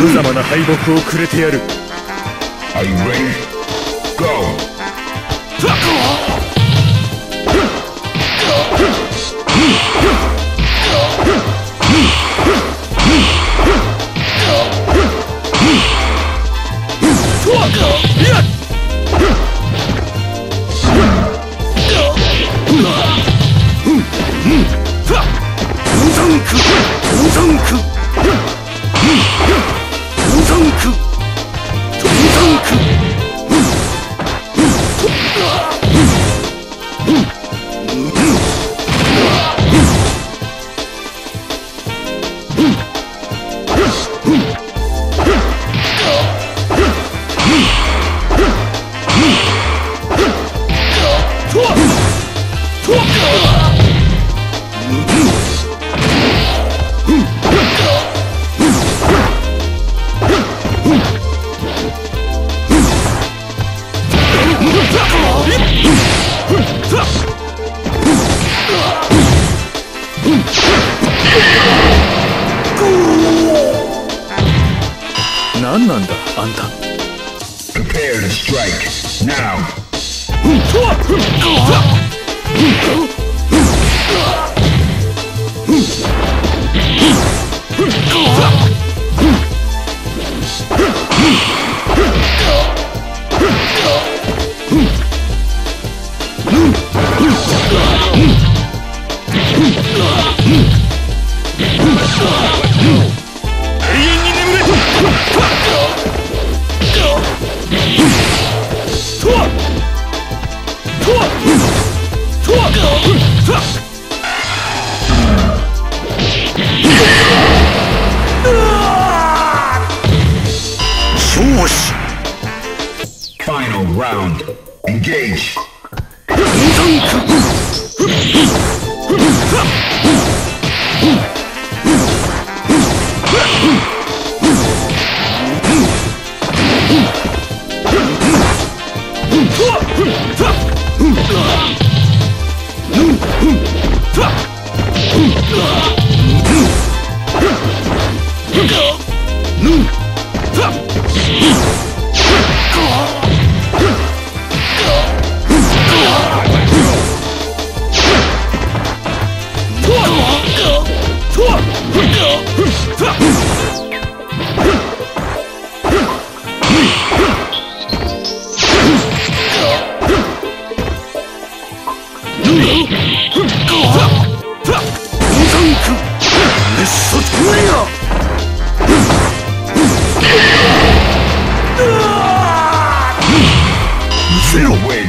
無様な敗北をくれてやる。何なんだあんた Prepare to strike. Now! 永 Force. Final round. Engage. Go! ゼロウ